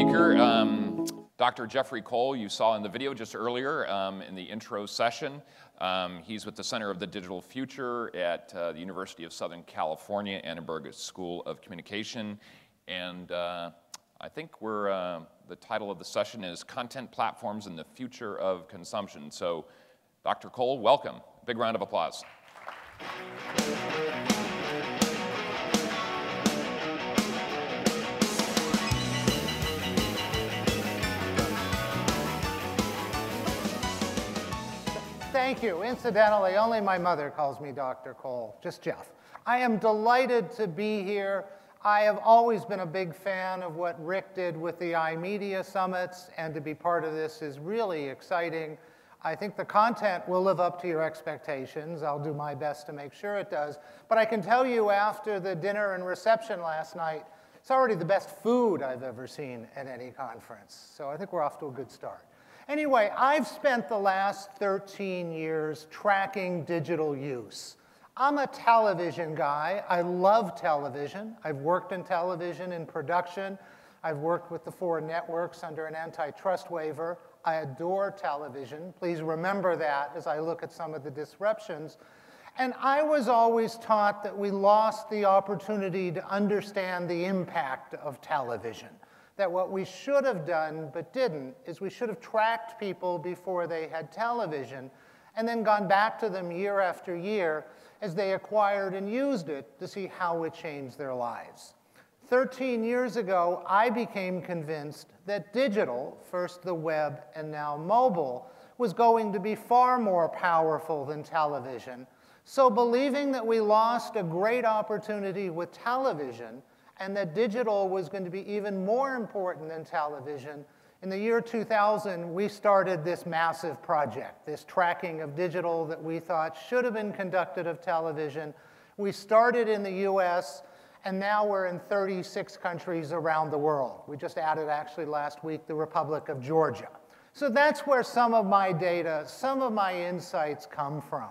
speaker. Um, Dr. Jeffrey Cole, you saw in the video just earlier um, in the intro session. Um, he's with the Center of the Digital Future at uh, the University of Southern California, Annenberg School of Communication. And uh, I think we're, uh, the title of the session is Content Platforms and the Future of Consumption. So, Dr. Cole, welcome. Big round of applause. Thank you. Incidentally, only my mother calls me Dr. Cole, just Jeff. I am delighted to be here. I have always been a big fan of what Rick did with the iMedia summits, and to be part of this is really exciting. I think the content will live up to your expectations. I'll do my best to make sure it does. But I can tell you after the dinner and reception last night, it's already the best food I've ever seen at any conference. So I think we're off to a good start. Anyway, I've spent the last 13 years tracking digital use. I'm a television guy. I love television. I've worked in television in production. I've worked with the four networks under an antitrust waiver. I adore television. Please remember that as I look at some of the disruptions. And I was always taught that we lost the opportunity to understand the impact of television that what we should have done but didn't is we should have tracked people before they had television and then gone back to them year after year as they acquired and used it to see how it changed their lives. 13 years ago, I became convinced that digital, first the web and now mobile, was going to be far more powerful than television. So believing that we lost a great opportunity with television, and that digital was going to be even more important than television. In the year 2000, we started this massive project, this tracking of digital that we thought should have been conducted of television. We started in the US, and now we're in 36 countries around the world. We just added, actually, last week, the Republic of Georgia. So that's where some of my data, some of my insights come from.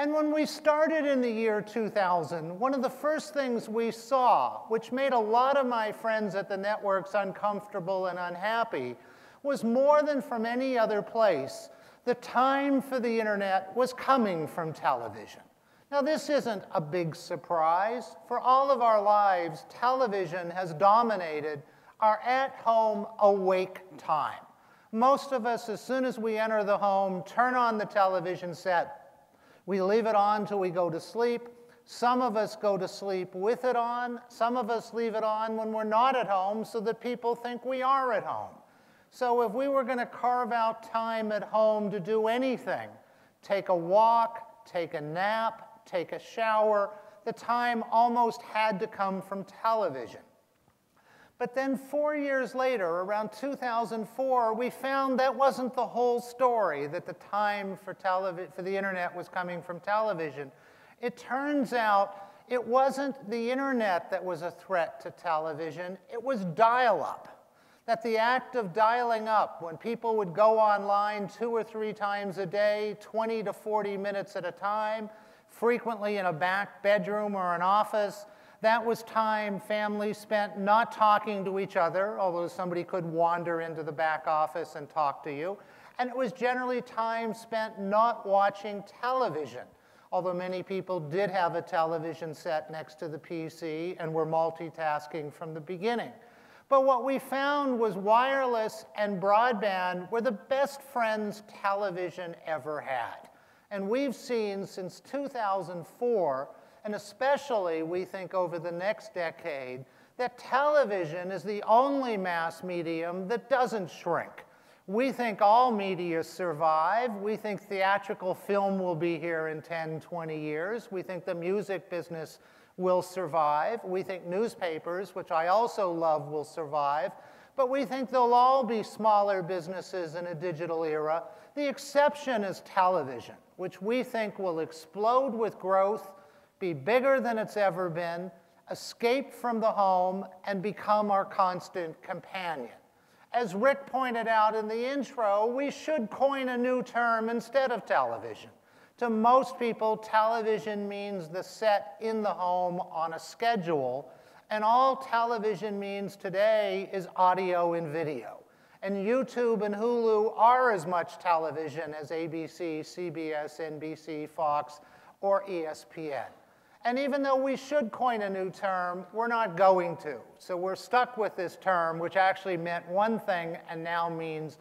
And when we started in the year 2000, one of the first things we saw, which made a lot of my friends at the networks uncomfortable and unhappy, was more than from any other place, the time for the internet was coming from television. Now, this isn't a big surprise. For all of our lives, television has dominated our at home awake time. Most of us, as soon as we enter the home, turn on the television set, we leave it on till we go to sleep. Some of us go to sleep with it on. Some of us leave it on when we're not at home so that people think we are at home. So if we were going to carve out time at home to do anything, take a walk, take a nap, take a shower, the time almost had to come from television. But then four years later, around 2004, we found that wasn't the whole story, that the time for, for the internet was coming from television. It turns out it wasn't the internet that was a threat to television, it was dial up. That the act of dialing up, when people would go online two or three times a day, 20 to 40 minutes at a time, frequently in a back bedroom or an office, that was time families spent not talking to each other, although somebody could wander into the back office and talk to you. And it was generally time spent not watching television, although many people did have a television set next to the PC and were multitasking from the beginning. But what we found was wireless and broadband were the best friends television ever had. And we've seen since 2004 and especially we think over the next decade, that television is the only mass medium that doesn't shrink. We think all media survive. We think theatrical film will be here in 10, 20 years. We think the music business will survive. We think newspapers, which I also love, will survive. But we think they'll all be smaller businesses in a digital era. The exception is television, which we think will explode with growth be bigger than it's ever been, escape from the home, and become our constant companion. As Rick pointed out in the intro, we should coin a new term instead of television. To most people, television means the set in the home on a schedule, And all television means today is audio and video. And YouTube and Hulu are as much television as ABC, CBS, NBC, Fox, or ESPN. And even though we should coin a new term, we're not going to. So we're stuck with this term, which actually meant one thing and now means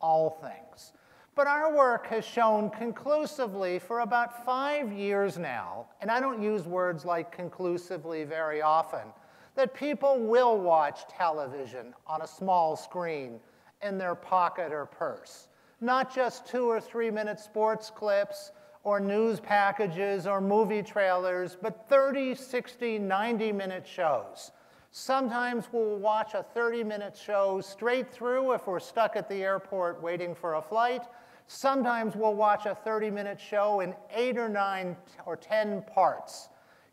all things. But our work has shown conclusively for about five years now, and I don't use words like conclusively very often, that people will watch television on a small screen in their pocket or purse. Not just two or three minute sports clips or news packages or movie trailers, but 30, 60, 90 minute shows. Sometimes we'll watch a 30 minute show straight through if we're stuck at the airport waiting for a flight. Sometimes we'll watch a 30 minute show in eight or nine or 10 parts.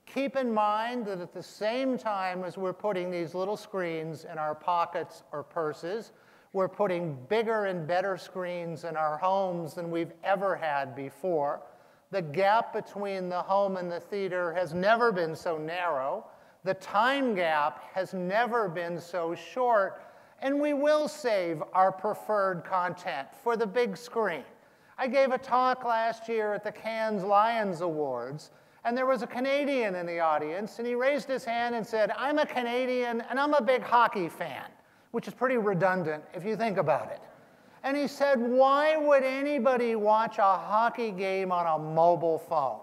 Keep in mind that at the same time as we're putting these little screens in our pockets or purses, we're putting bigger and better screens in our homes than we've ever had before. The gap between the home and the theater has never been so narrow. The time gap has never been so short. And we will save our preferred content for the big screen. I gave a talk last year at the Cannes Lions Awards, and there was a Canadian in the audience, and he raised his hand and said, I'm a Canadian and I'm a big hockey fan, which is pretty redundant if you think about it. And he said, Why would anybody watch a hockey game on a mobile phone?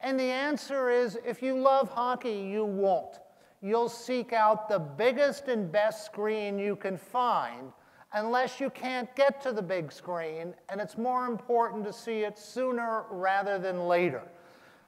And the answer is if you love hockey, you won't. You'll seek out the biggest and best screen you can find unless you can't get to the big screen, and it's more important to see it sooner rather than later.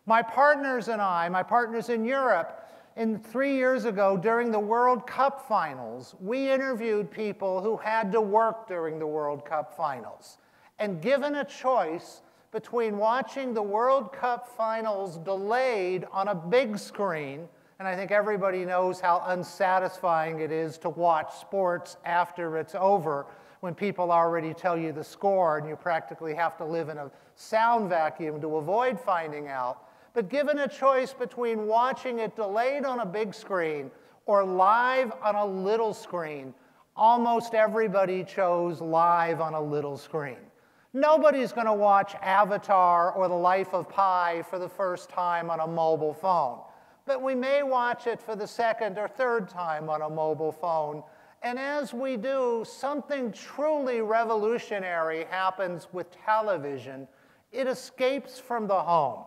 My partners and I, my partners in Europe, in three years ago during the World Cup finals, we interviewed people who had to work during the World Cup finals. And given a choice between watching the World Cup finals delayed on a big screen, and I think everybody knows how unsatisfying it is to watch sports after it's over when people already tell you the score and you practically have to live in a sound vacuum to avoid finding out. But given a choice between watching it delayed on a big screen or live on a little screen, almost everybody chose live on a little screen. Nobody's going to watch Avatar or The Life of Pi for the first time on a mobile phone. But we may watch it for the second or third time on a mobile phone. And as we do, something truly revolutionary happens with television. It escapes from the home.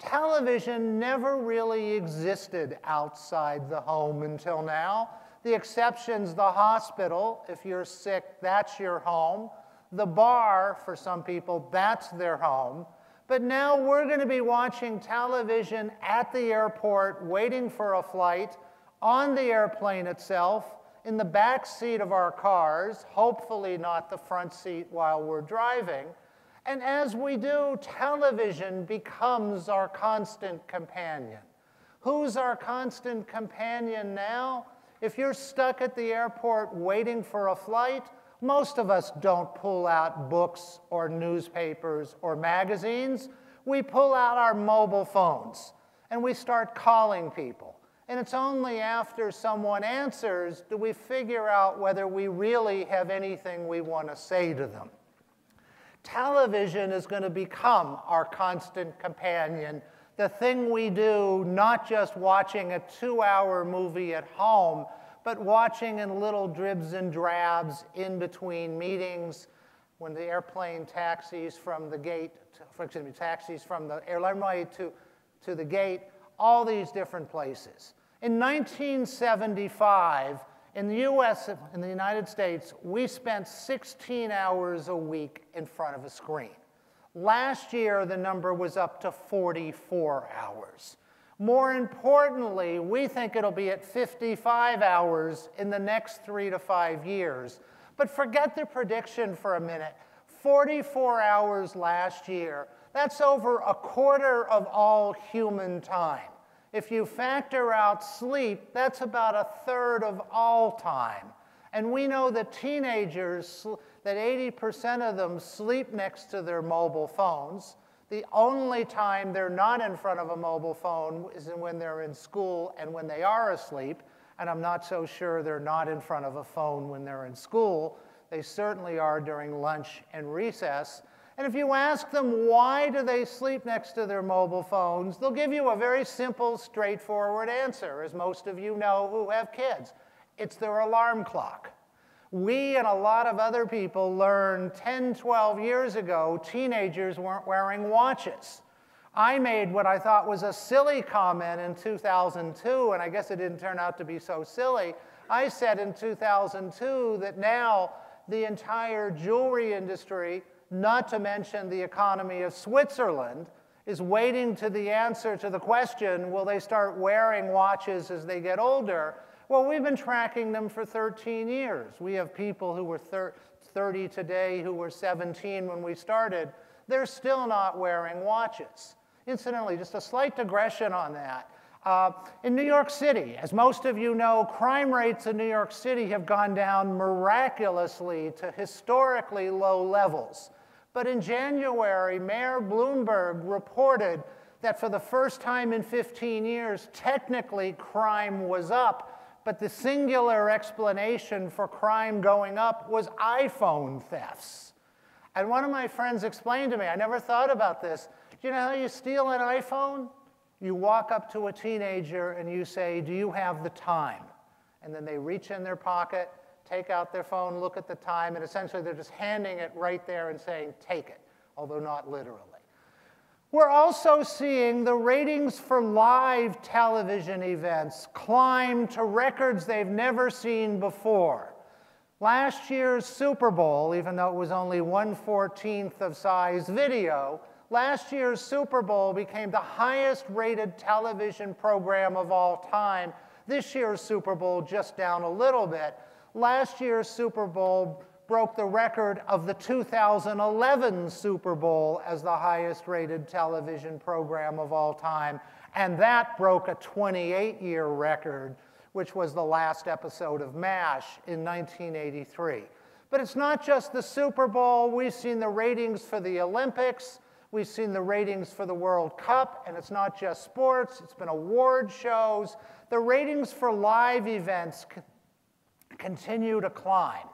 Television never really existed outside the home until now. The exception's the hospital. If you're sick, that's your home. The bar, for some people, that's their home. But now we're going to be watching television at the airport, waiting for a flight, on the airplane itself, in the back seat of our cars, hopefully not the front seat while we're driving. And as we do, television becomes our constant companion. Who's our constant companion now? If you're stuck at the airport waiting for a flight, most of us don't pull out books or newspapers or magazines. We pull out our mobile phones and we start calling people. And it's only after someone answers do we figure out whether we really have anything we want to say to them. Television is going to become our constant companion, the thing we do, not just watching a two hour movie at home, but watching in little dribs and drabs in between meetings when the airplane taxis from the gate, to, excuse me, taxis from the airline to, to the gate, all these different places. In 1975, in the US, in the United States, we spent 16 hours a week in front of a screen. Last year, the number was up to 44 hours. More importantly, we think it'll be at 55 hours in the next three to five years. But forget the prediction for a minute. 44 hours last year, that's over a quarter of all human time. If you factor out sleep, that's about a third of all time. And we know that teenagers, that 80% of them sleep next to their mobile phones. The only time they're not in front of a mobile phone is when they're in school and when they are asleep. and I'm not so sure they're not in front of a phone when they're in school. They certainly are during lunch and recess. And if you ask them why do they sleep next to their mobile phones, they'll give you a very simple, straightforward answer, as most of you know who have kids. It's their alarm clock. We and a lot of other people learned 10, 12 years ago teenagers weren't wearing watches. I made what I thought was a silly comment in 2002, and I guess it didn't turn out to be so silly. I said in 2002 that now the entire jewelry industry, not to mention the economy of Switzerland, is waiting to the answer to the question will they start wearing watches as they get older? Well, we've been tracking them for 13 years. We have people who were 30 today who were 17 when we started. They're still not wearing watches. Incidentally, just a slight digression on that. Uh, in New York City, as most of you know, crime rates in New York City have gone down miraculously to historically low levels. But in January, Mayor Bloomberg reported that for the first time in 15 years, technically crime was up, but the singular explanation for crime going up was iPhone thefts. And one of my friends explained to me, I never thought about this, do you know how you steal an iPhone? You walk up to a teenager and you say, Do you have the time? And then they reach in their pocket, take out their phone, look at the time, and essentially they're just handing it right there and saying, Take it, although not literally. We're also seeing the ratings for live television events climb to records they've never seen before. Last year's Super Bowl, even though it was only 1 14th of size video, Last year's Super Bowl became the highest rated television program of all time. This year's Super Bowl just down a little bit. Last year's Super Bowl broke the record of the 2011 Super Bowl as the highest rated television program of all time. And that broke a 28 year record, which was the last episode of MASH in 1983. But it's not just the Super Bowl, we've seen the ratings for the Olympics. We've seen the ratings for the World Cup, and it's not just sports, it's been award shows. The ratings for live events continue to climb.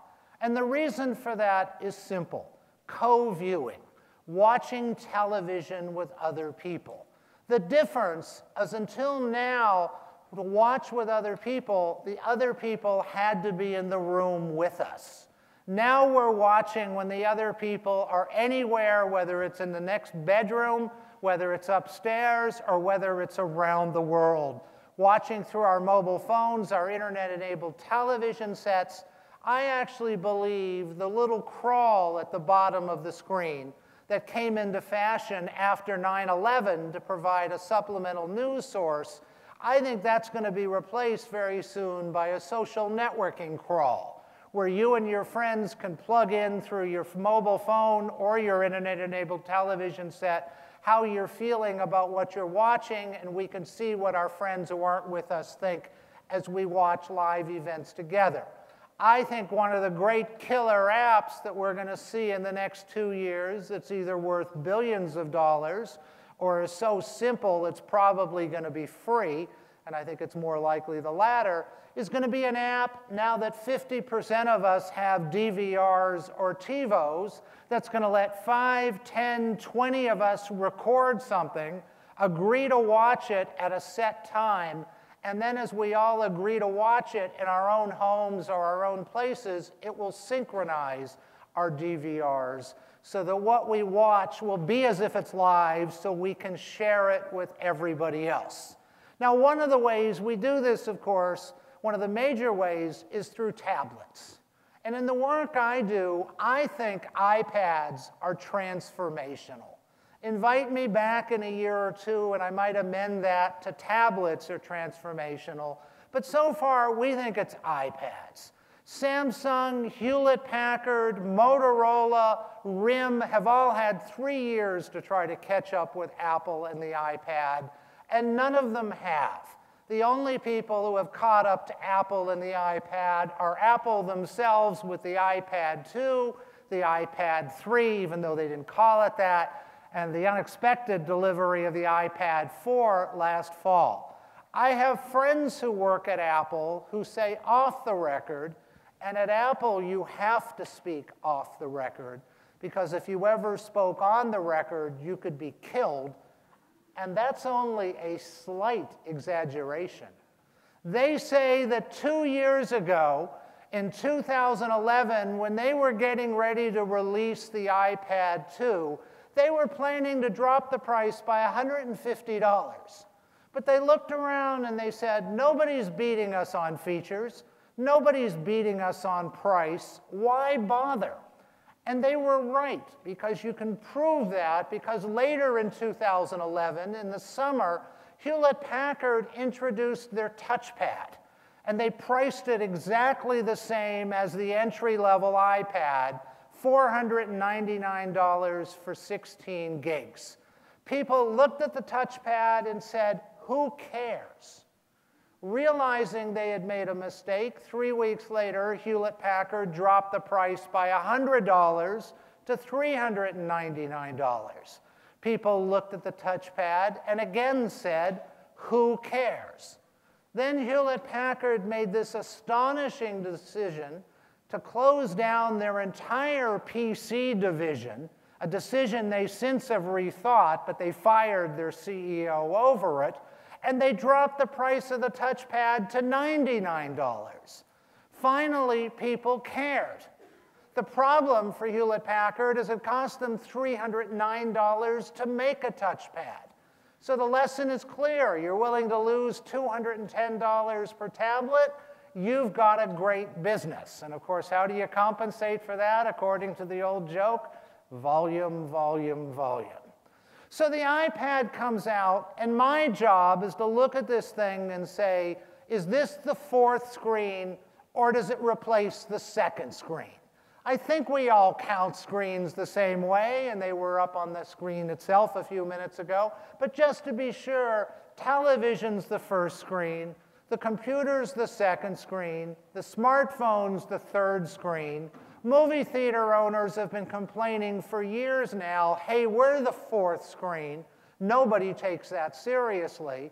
And the reason for that is simple co viewing, watching television with other people. The difference is until now, to watch with other people, the other people had to be in the room with us. Now we're watching when the other people are anywhere, whether it's in the next bedroom, whether it's upstairs, or whether it's around the world. Watching through our mobile phones, our internet enabled television sets. I actually believe the little crawl at the bottom of the screen that came into fashion after 9 11 to provide a supplemental news source, I think that's going to be replaced very soon by a social networking crawl where you and your friends can plug in through your mobile phone or your internet enabled television set how you're feeling about what you're watching, and we can see what our friends who aren't with us think as we watch live events together. I think one of the great killer apps that we're going to see in the next two years that's either worth billions of dollars or is so simple it's probably going to be free, and I think it's more likely the latter, is going to be an app now that 50% of us have DVRs or TiVos that's going to let 5, 10, 20 of us record something, agree to watch it at a set time, and then as we all agree to watch it in our own homes or our own places, it will synchronize our DVRs so that what we watch will be as if it's live so we can share it with everybody else. Now, one of the ways we do this, of course, one of the major ways is through tablets. And in the work I do, I think iPads are transformational. Invite me back in a year or two, and I might amend that to tablets are transformational. But so far, we think it's iPads. Samsung, Hewlett Packard, Motorola, RIM have all had three years to try to catch up with Apple and the iPad, and none of them have. The only people who have caught up to Apple and the iPad are Apple themselves with the iPad 2, the iPad 3, even though they didn't call it that, and the unexpected delivery of the iPad 4 last fall. I have friends who work at Apple who say off the record, and at Apple you have to speak off the record because if you ever spoke on the record, you could be killed. And that's only a slight exaggeration. They say that two years ago, in 2011, when they were getting ready to release the iPad 2, they were planning to drop the price by $150. But they looked around and they said, nobody's beating us on features, nobody's beating us on price, why bother? And they were right, because you can prove that, because later in 2011, in the summer, Hewlett Packard introduced their touchpad, and they priced it exactly the same as the entry level iPad $499 for 16 gigs. People looked at the touchpad and said, Who cares? Realizing they had made a mistake, three weeks later, Hewlett Packard dropped the price by $100 to $399. People looked at the touchpad and again said, Who cares? Then Hewlett Packard made this astonishing decision to close down their entire PC division, a decision they since have rethought, but they fired their CEO over it, and they dropped the price of the touchpad to $99. Finally, people cared. The problem for Hewlett Packard is it cost them $309 to make a touchpad. So the lesson is clear. You're willing to lose $210 per tablet, you've got a great business. And of course, how do you compensate for that? According to the old joke, volume, volume, volume. So the iPad comes out, and my job is to look at this thing and say, is this the fourth screen, or does it replace the second screen? I think we all count screens the same way, and they were up on the screen itself a few minutes ago. But just to be sure, television's the first screen, the computer's the second screen, the smartphone's the third screen. Movie theater owners have been complaining for years now hey, we're the fourth screen. Nobody takes that seriously,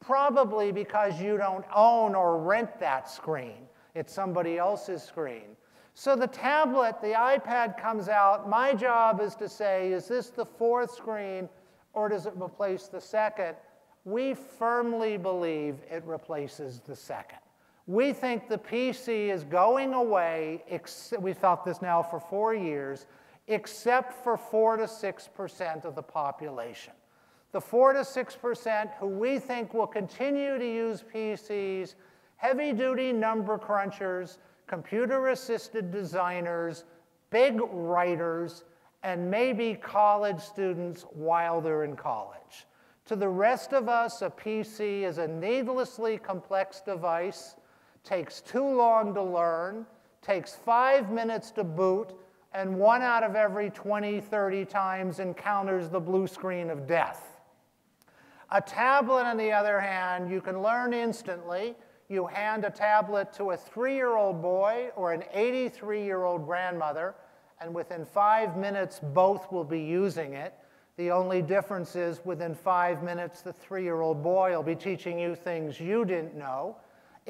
probably because you don't own or rent that screen. It's somebody else's screen. So the tablet, the iPad comes out. My job is to say, is this the fourth screen or does it replace the second? we firmly believe it replaces the second. We think the PC is going away, we've thought this now for four years, except for 4 to 6% of the population. The 4 to 6% who we think will continue to use PCs, heavy duty number crunchers, computer assisted designers, big writers, and maybe college students while they're in college. To the rest of us, a PC is a needlessly complex device, takes too long to learn, takes five minutes to boot, and one out of every 20, 30 times encounters the blue screen of death. A tablet, on the other hand, you can learn instantly. You hand a tablet to a three year old boy or an 83 year old grandmother, and within five minutes, both will be using it. The only difference is within five minutes, the three year old boy will be teaching you things you didn't know.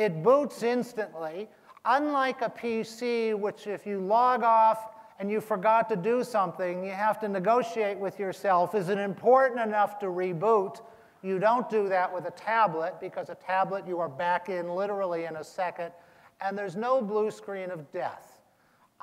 It boots instantly, unlike a PC, which, if you log off and you forgot to do something, you have to negotiate with yourself is it important enough to reboot? You don't do that with a tablet because a tablet you are back in literally in a second, and there's no blue screen of death.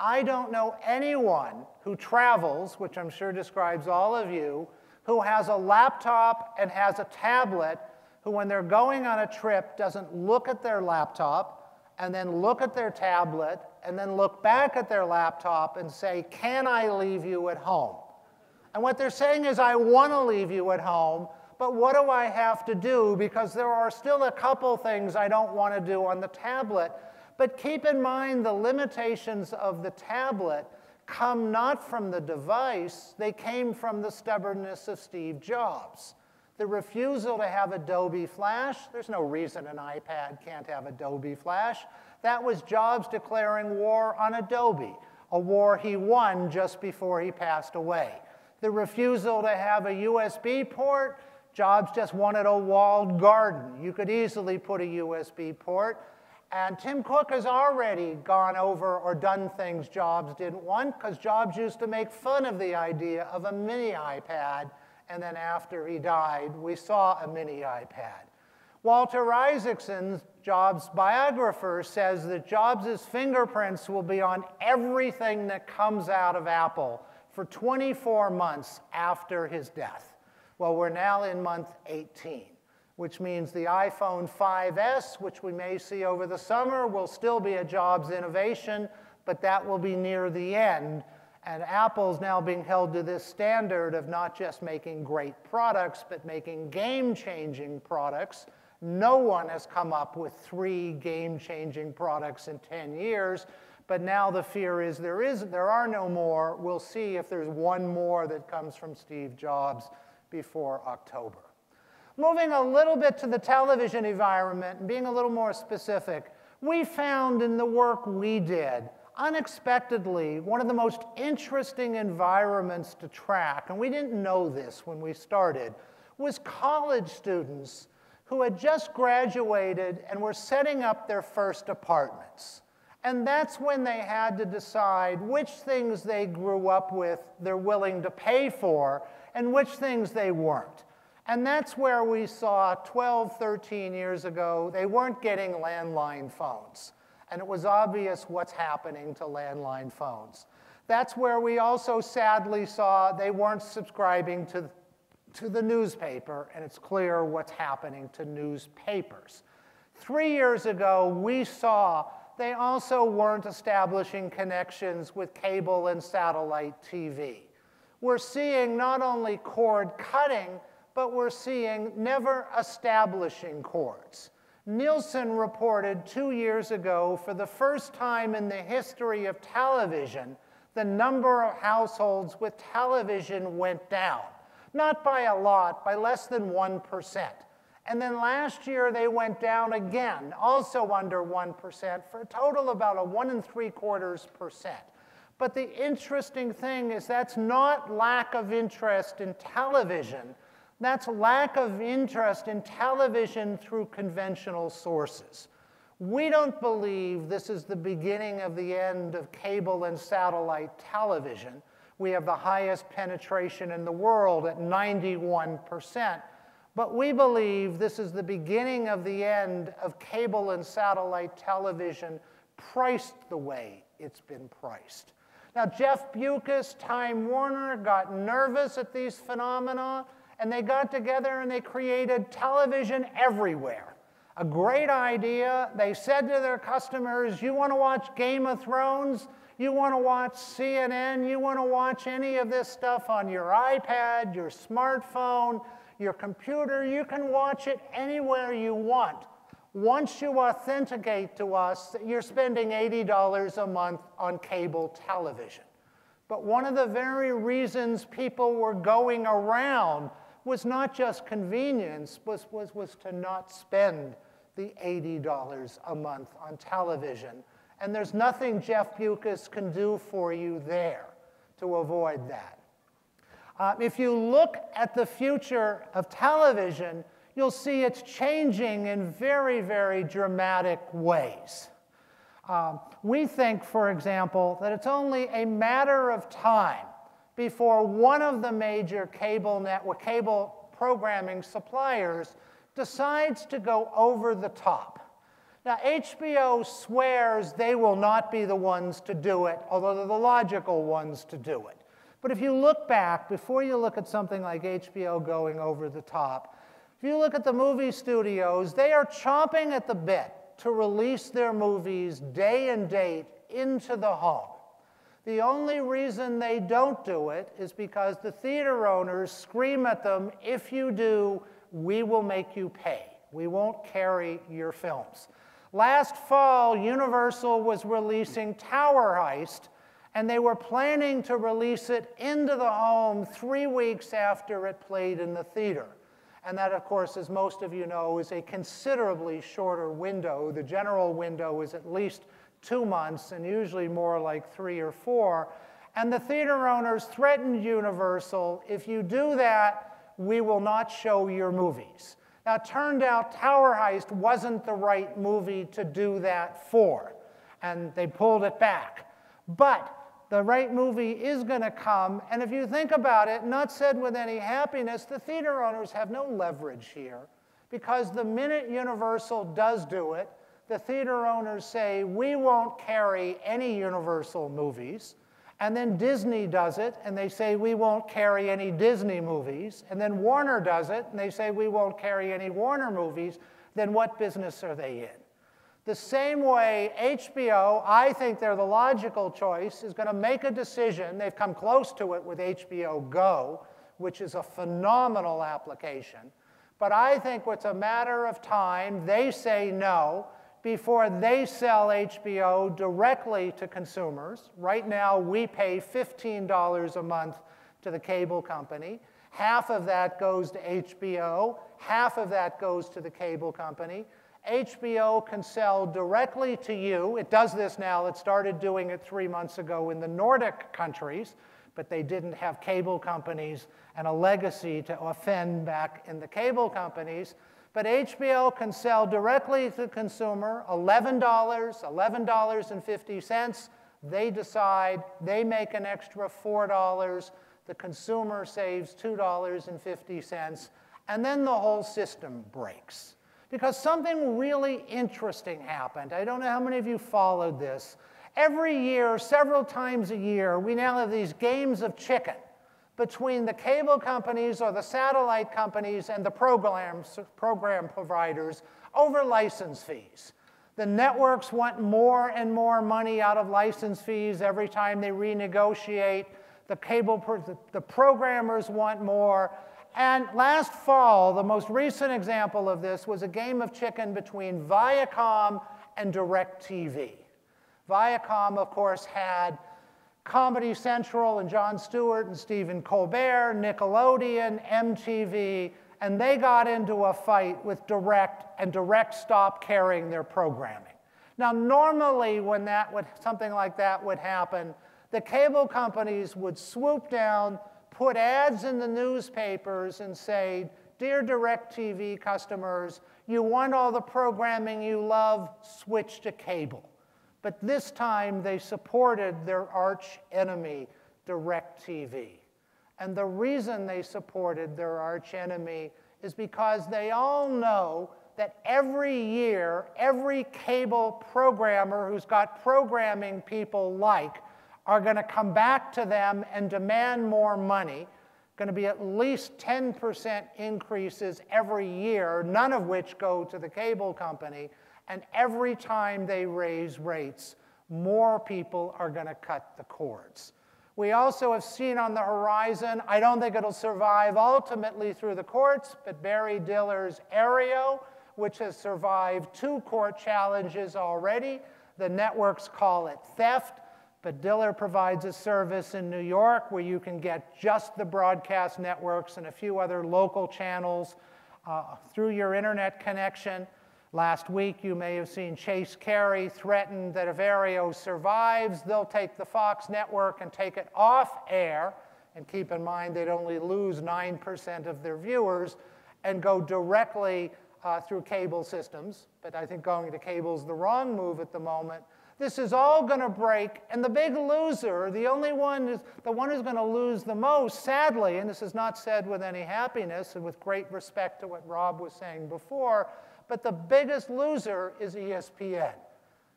I don't know anyone who travels, which I'm sure describes all of you, who has a laptop and has a tablet who, when they're going on a trip, doesn't look at their laptop and then look at their tablet and then look back at their laptop and say, Can I leave you at home? And what they're saying is, I want to leave you at home, but what do I have to do? Because there are still a couple things I don't want to do on the tablet. But keep in mind the limitations of the tablet come not from the device, they came from the stubbornness of Steve Jobs. The refusal to have Adobe Flash, there's no reason an iPad can't have Adobe Flash. That was Jobs declaring war on Adobe, a war he won just before he passed away. The refusal to have a USB port, Jobs just wanted a walled garden. You could easily put a USB port. And Tim Cook has already gone over or done things Jobs didn't want because Jobs used to make fun of the idea of a mini iPad. And then after he died, we saw a mini iPad. Walter Isaacson, Jobs' biographer, says that Jobs' fingerprints will be on everything that comes out of Apple for 24 months after his death. Well, we're now in month 18 which means the iPhone 5S, which we may see over the summer, will still be a jobs innovation, but that will be near the end. And Apple's now being held to this standard of not just making great products, but making game-changing products. No one has come up with three game-changing products in 10 years, but now the fear is there, is there are no more. We'll see if there's one more that comes from Steve Jobs before October. Moving a little bit to the television environment and being a little more specific, we found in the work we did, unexpectedly, one of the most interesting environments to track, and we didn't know this when we started, was college students who had just graduated and were setting up their first apartments. And that's when they had to decide which things they grew up with they're willing to pay for and which things they weren't. And that's where we saw 12, 13 years ago, they weren't getting landline phones. And it was obvious what's happening to landline phones. That's where we also sadly saw they weren't subscribing to, to the newspaper, and it's clear what's happening to newspapers. Three years ago, we saw they also weren't establishing connections with cable and satellite TV. We're seeing not only cord cutting, but we're seeing never establishing cords. Nielsen reported two years ago, for the first time in the history of television, the number of households with television went down. Not by a lot, by less than 1%. And then last year they went down again, also under 1%, for a total about a one and three quarters percent. But the interesting thing is that's not lack of interest in television, that's lack of interest in television through conventional sources. We don't believe this is the beginning of the end of cable and satellite television. We have the highest penetration in the world at 91%. But we believe this is the beginning of the end of cable and satellite television priced the way it's been priced. Now, Jeff Bewkes, Time Warner, got nervous at these phenomena and they got together and they created television everywhere. A great idea. They said to their customers, You want to watch Game of Thrones? You want to watch CNN? You want to watch any of this stuff on your iPad, your smartphone, your computer? You can watch it anywhere you want. Once you authenticate to us that you're spending $80 a month on cable television. But one of the very reasons people were going around was not just convenience, was, was, was to not spend the $80 a month on television. And there's nothing Jeff Bewkes can do for you there to avoid that. Uh, if you look at the future of television, you'll see it's changing in very, very dramatic ways. Um, we think, for example, that it's only a matter of time before one of the major cable network, cable programming suppliers decides to go over the top. Now, HBO swears they will not be the ones to do it, although they're the logical ones to do it. But if you look back, before you look at something like HBO going over the top, if you look at the movie studios, they are chomping at the bit to release their movies day and date into the home. The only reason they don't do it is because the theater owners scream at them, if you do, we will make you pay. We won't carry your films. Last fall, Universal was releasing Tower Heist, and they were planning to release it into the home three weeks after it played in the theater. And that, of course, as most of you know, is a considerably shorter window. The general window is at least two months and usually more like three or four. And the theater owners threatened Universal if you do that, we will not show your movies. Now, it turned out Tower Heist wasn't the right movie to do that for, and they pulled it back. But the right movie is going to come, and if you think about it, not said with any happiness, the theater owners have no leverage here. Because the minute Universal does do it, the theater owners say, we won't carry any Universal movies. And then Disney does it, and they say, we won't carry any Disney movies. And then Warner does it, and they say, we won't carry any Warner movies. Then what business are they in? The same way HBO, I think they're the logical choice, is going to make a decision. They've come close to it with HBO Go, which is a phenomenal application. But I think it's a matter of time. They say no before they sell HBO directly to consumers. Right now, we pay $15 a month to the cable company. Half of that goes to HBO, half of that goes to the cable company. HBO can sell directly to you. It does this now. It started doing it three months ago in the Nordic countries, but they didn't have cable companies and a legacy to offend back in the cable companies. But HBO can sell directly to the consumer $11, $11.50. They decide, they make an extra $4. The consumer saves $2.50. And then the whole system breaks. Because something really interesting happened. I don't know how many of you followed this. Every year, several times a year, we now have these games of chicken between the cable companies or the satellite companies and the programs, program providers over license fees. The networks want more and more money out of license fees every time they renegotiate. The cable, the programmers want more. And last fall, the most recent example of this was a game of chicken between Viacom and DirecTV. Viacom, of course, had Comedy Central and Jon Stewart and Stephen Colbert, Nickelodeon, MTV, and they got into a fight with Direct, and Direct stopped carrying their programming. Now, normally when that would, something like that would happen, the cable companies would swoop down, put ads in the newspapers and say, Dear DirecTV customers, you want all the programming you love, switch to cable. But this time they supported their arch enemy, DirecTV. And the reason they supported their arch enemy is because they all know that every year, every cable programmer who's got programming people like are going to come back to them and demand more money. Going to be at least 10% increases every year, none of which go to the cable company. And every time they raise rates, more people are going to cut the cords. We also have seen on the horizon, I don't think it'll survive ultimately through the courts, but Barry Diller's Aereo, which has survived two court challenges already. The networks call it theft, but Diller provides a service in New York where you can get just the broadcast networks and a few other local channels uh, through your internet connection. Last week, you may have seen Chase Carey threaten that if Aereo survives, they'll take the Fox network and take it off air. And keep in mind, they'd only lose 9% of their viewers and go directly uh, through cable systems. But I think going to cable is the wrong move at the moment. This is all going to break, and the big loser, the only one, is the one who's going to lose the most, sadly, and this is not said with any happiness and with great respect to what Rob was saying before, but the biggest loser is ESPN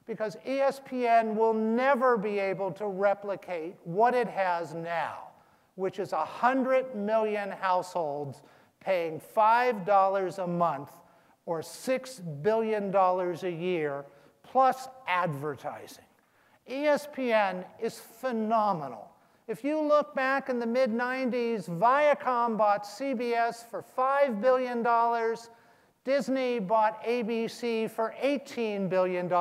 because ESPN will never be able to replicate what it has now, which is 100 million households paying $5 a month or $6 billion a year plus advertising. ESPN is phenomenal. If you look back in the mid 90s, Viacom bought CBS for $5 billion. Disney bought ABC for $18 billion.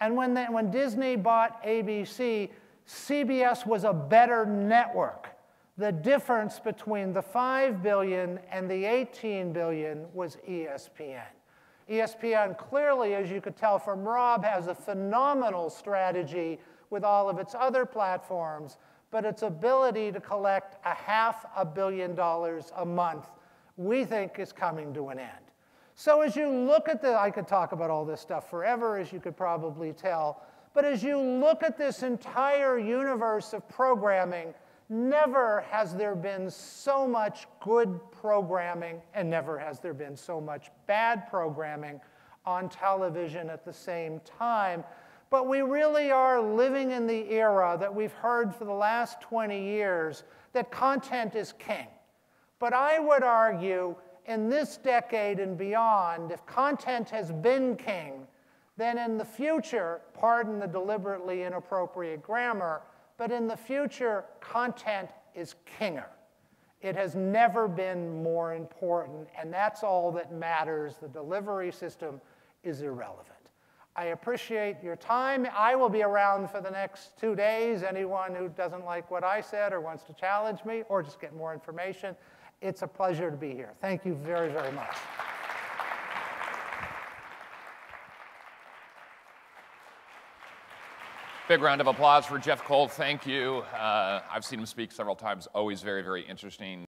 And when, they, when Disney bought ABC, CBS was a better network. The difference between the 5 billion and the 18 billion was ESPN. ESPN clearly, as you could tell from Rob, has a phenomenal strategy with all of its other platforms, but its ability to collect a half a billion dollars a month, we think is coming to an end. So as you look at the, I could talk about all this stuff forever, as you could probably tell, but as you look at this entire universe of programming, never has there been so much good programming and never has there been so much bad programming on television at the same time. But we really are living in the era that we've heard for the last 20 years that content is king. But I would argue in this decade and beyond, if content has been king, then in the future, pardon the deliberately inappropriate grammar, but in the future, content is kinger. It has never been more important, and that's all that matters. The delivery system is irrelevant. I appreciate your time. I will be around for the next two days. Anyone who doesn't like what I said or wants to challenge me or just get more information, it's a pleasure to be here. Thank you very, very much. Big round of applause for Jeff Cole. Thank you. Uh, I've seen him speak several times. Always very, very interesting.